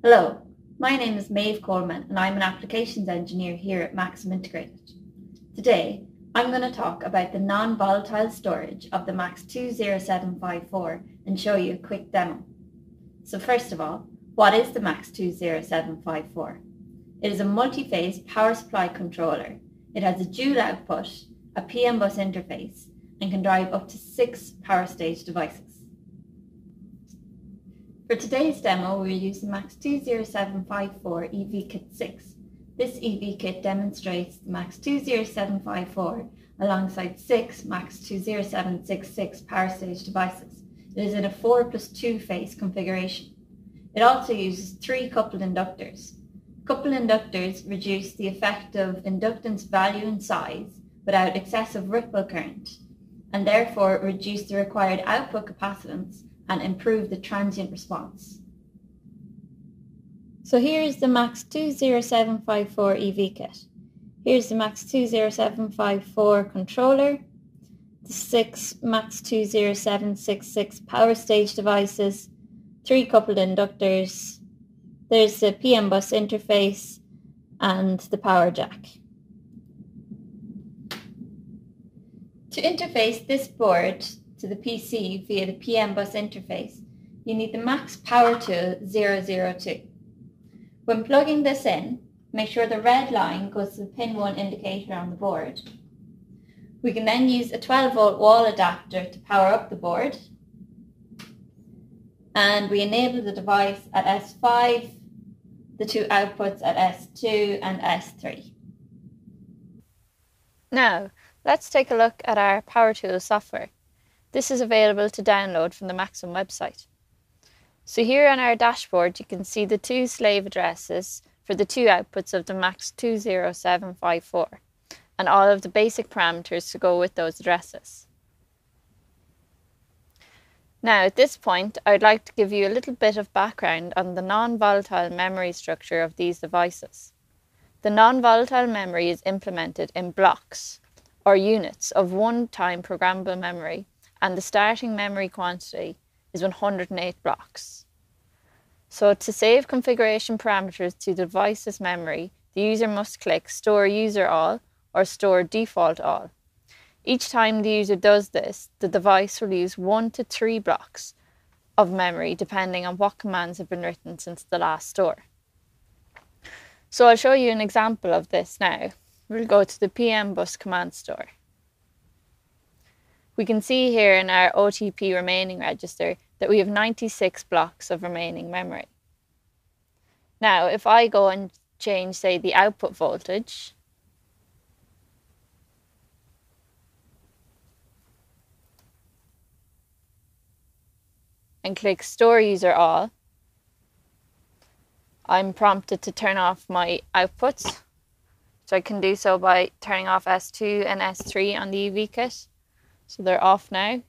Hello, my name is Maebh Coleman and I'm an applications engineer here at Maxim Integrated. Today, I'm going to talk about the non-volatile storage of the MAX 20754 and show you a quick demo. So first of all, what is the MAX 20754? It is a multi-phase power supply controller. It has a dual output, a PM bus interface, and can drive up to six power stage devices. For today's demo, we're using MAX 20754 EV Kit 6. This EV kit demonstrates the MAX 20754 alongside six MAX 20766 power stage devices. It is in a 4 plus 2 phase configuration. It also uses three coupled inductors. Coupled inductors reduce the effect of inductance value and size without excessive ripple current and therefore reduce the required output capacitance and improve the transient response. So here's the MAX 20754 EV kit. Here's the MAX 20754 controller, the six MAX 20766 power stage devices, three coupled inductors, there's the PM bus interface and the power jack. To interface this board to the PC via the PM bus interface, you need the Max Power Tool 002. When plugging this in, make sure the red line goes to the pin 1 indicator on the board. We can then use a 12 volt wall adapter to power up the board. And we enable the device at S5, the two outputs at S2 and S3. Now, let's take a look at our Power Tools software. This is available to download from the Maxim website. So here on our dashboard, you can see the two slave addresses for the two outputs of the MAX 20754 and all of the basic parameters to go with those addresses. Now at this point, I'd like to give you a little bit of background on the non-volatile memory structure of these devices. The non-volatile memory is implemented in blocks or units of one-time programmable memory and the starting memory quantity is 108 blocks. So to save configuration parameters to the device's memory, the user must click Store User All or Store Default All. Each time the user does this, the device will use one to three blocks of memory depending on what commands have been written since the last store. So I'll show you an example of this now. We'll go to the PM bus command store. We can see here in our OTP remaining register that we have 96 blocks of remaining memory. Now, if I go and change, say, the output voltage, and click Store User All, I'm prompted to turn off my outputs. So I can do so by turning off S2 and S3 on the EV kit. So they're off now.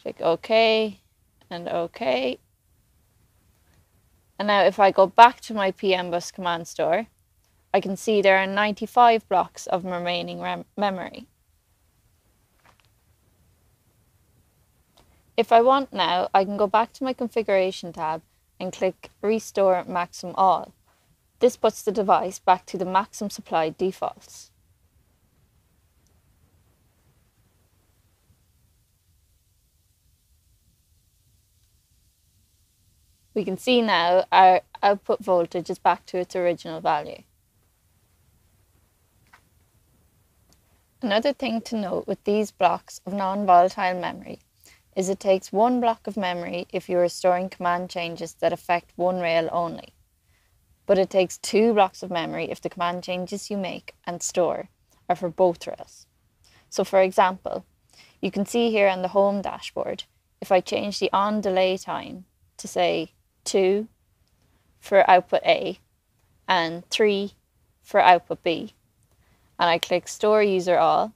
Click OK and OK. And now if I go back to my PM bus command store, I can see there are 95 blocks of remaining memory. If I want now, I can go back to my configuration tab and click Restore Maxim All. This puts the device back to the Maxim supplied defaults. We can see now our output voltage is back to its original value. Another thing to note with these blocks of non-volatile memory is it takes one block of memory if you are storing command changes that affect one rail only. But it takes two blocks of memory if the command changes you make and store are for both rails. So for example, you can see here on the home dashboard, if I change the on delay time to say 2 for output A and 3 for output B. And I click Store User All.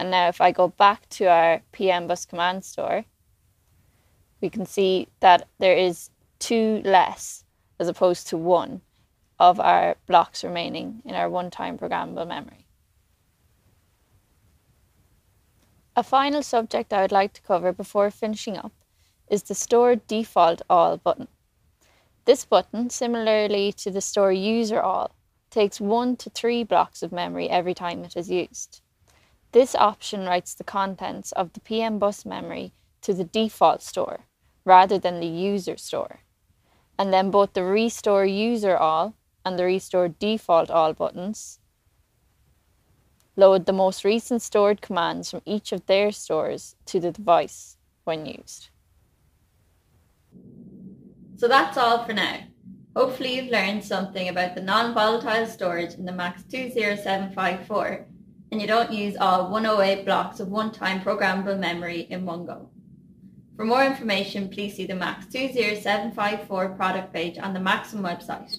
And now if I go back to our PM bus command store, we can see that there is two less as opposed to one of our blocks remaining in our one-time programmable memory. A final subject I would like to cover before finishing up is the Store Default All button. This button, similarly to the Store User All, takes one to three blocks of memory every time it is used. This option writes the contents of the PM bus memory to the default store rather than the user store. And then both the Restore User All and the Restore Default All buttons load the most recent stored commands from each of their stores to the device when used. So that's all for now. Hopefully you've learned something about the non-volatile storage in the MAX 20754 and you don't use all 108 blocks of one-time programmable memory in one go. For more information, please see the MAX 20754 product page on the Maxim website.